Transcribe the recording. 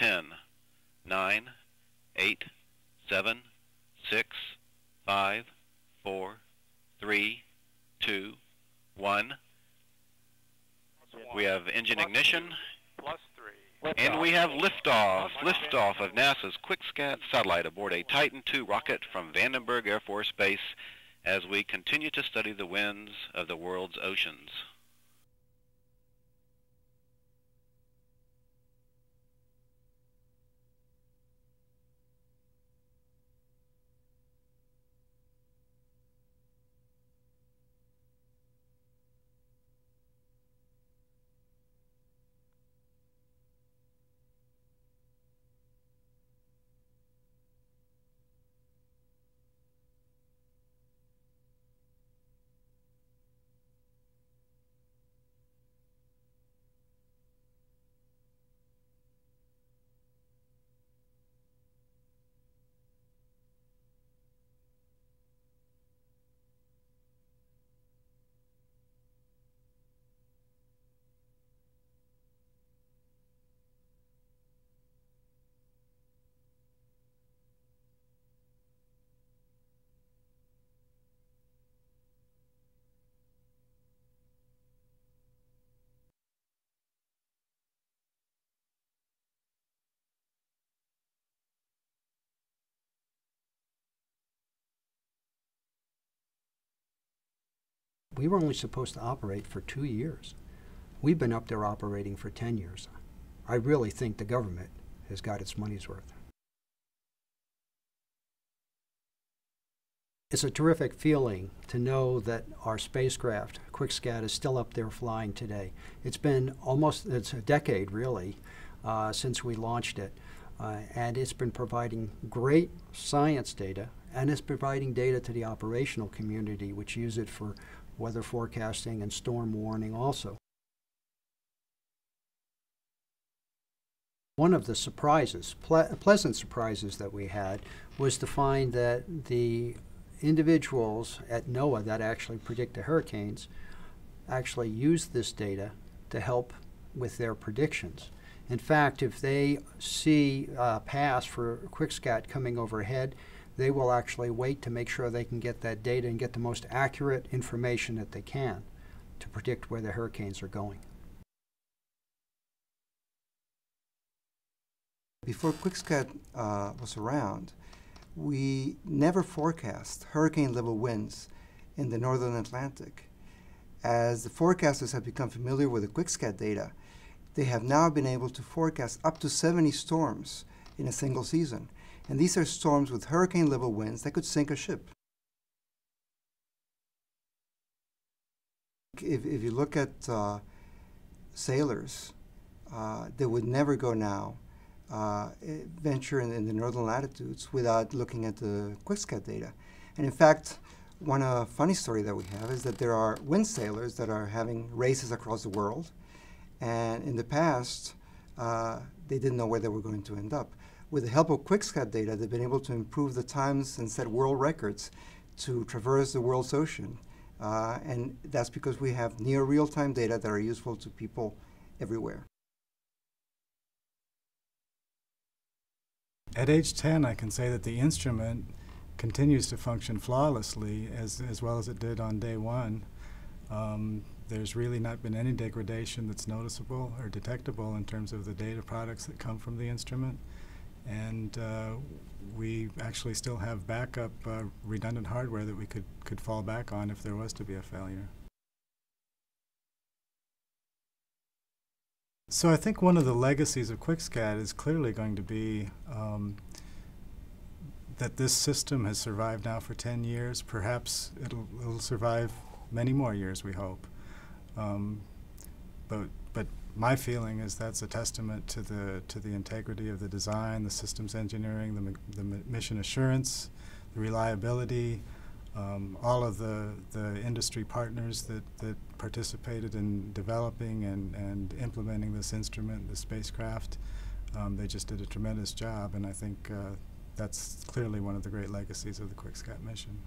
10, 9, 8, 7, 6, 5, 4, 3, 2, 1. We have engine Plus ignition, two, Plus three. and we have liftoff. Liftoff of NASA's QuikScat satellite aboard a Titan II rocket from Vandenberg Air Force Base as we continue to study the winds of the world's oceans. We were only supposed to operate for two years. We've been up there operating for 10 years. I really think the government has got its money's worth. It's a terrific feeling to know that our spacecraft, QuikScat, is still up there flying today. It's been almost, it's a decade really, uh, since we launched it. Uh, and it's been providing great science data, and it's providing data to the operational community, which use it for weather forecasting and storm warning also. One of the surprises, ple pleasant surprises that we had, was to find that the individuals at NOAA that actually predict the hurricanes actually use this data to help with their predictions. In fact, if they see a pass for QuikScat coming overhead, they will actually wait to make sure they can get that data and get the most accurate information that they can to predict where the hurricanes are going. Before QuikScat uh, was around, we never forecast hurricane level winds in the northern Atlantic. As the forecasters have become familiar with the QuikScat data, they have now been able to forecast up to 70 storms in a single season. And these are storms with hurricane level winds that could sink a ship. If, if you look at uh, sailors, uh, they would never go now uh, venture in, in, the northern latitudes without looking at the QuikScat data. And in fact, one uh, funny story that we have is that there are wind sailors that are having races across the world. And in the past, uh, they didn't know where they were going to end up. With the help of QuikScat data, they've been able to improve the times and set world records to traverse the world's ocean. Uh, and that's because we have near real-time data that are useful to people everywhere. At age 10, I can say that the instrument continues to function flawlessly as, as well as it did on day one. Um, there's really not been any degradation that's noticeable or detectable in terms of the data products that come from the instrument. And uh, we actually still have backup uh, redundant hardware that we could, could fall back on if there was to be a failure. So I think one of the legacies of QuikScat is clearly going to be um, that this system has survived now for 10 years. Perhaps it'll, it'll survive many more years, we hope. Um, but, but my feeling is that's a testament to the, to the integrity of the design, the systems engineering, the, the mission assurance, the reliability, um, all of the, the industry partners that, that participated in developing and, and implementing this instrument, the spacecraft, um, they just did a tremendous job, and I think uh, that's clearly one of the great legacies of the QuikScat mission.